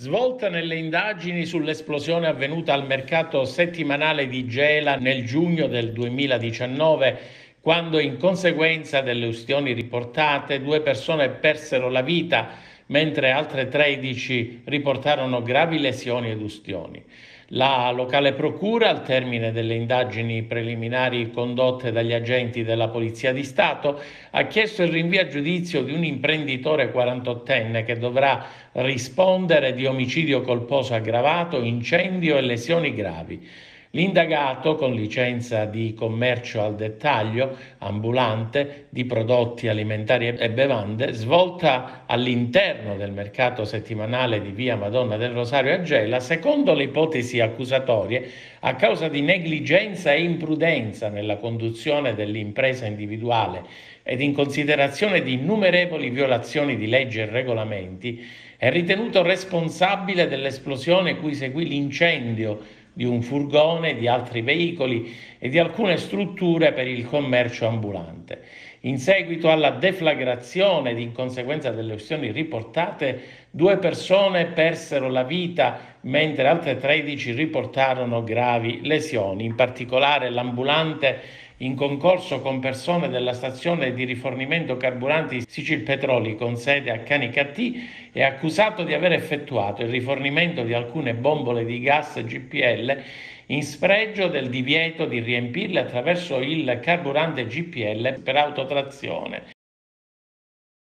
Svolta nelle indagini sull'esplosione avvenuta al mercato settimanale di Gela nel giugno del 2019, quando in conseguenza delle ustioni riportate due persone persero la vita mentre altre 13 riportarono gravi lesioni ed ustioni. La locale procura, al termine delle indagini preliminari condotte dagli agenti della Polizia di Stato, ha chiesto il rinvio a giudizio di un imprenditore 48enne che dovrà rispondere di omicidio colposo aggravato, incendio e lesioni gravi. L'indagato, con licenza di commercio al dettaglio ambulante di prodotti alimentari e bevande, svolta all'interno del mercato settimanale di via Madonna del Rosario a Gela, secondo le ipotesi accusatorie, a causa di negligenza e imprudenza nella conduzione dell'impresa individuale ed in considerazione di innumerevoli violazioni di leggi e regolamenti, è ritenuto responsabile dell'esplosione cui seguì l'incendio di un furgone, di altri veicoli e di alcune strutture per il commercio ambulante. In seguito alla deflagrazione ed in conseguenza delle ustioni riportate, due persone persero la vita mentre altre 13 riportarono gravi lesioni, in particolare l'ambulante in concorso con persone della stazione di rifornimento carburanti Sicil Petroli con sede a Canicattì è accusato di aver effettuato il rifornimento di alcune bombole di gas GPL in spregio del divieto di riempirle attraverso il carburante GPL per autotrazione.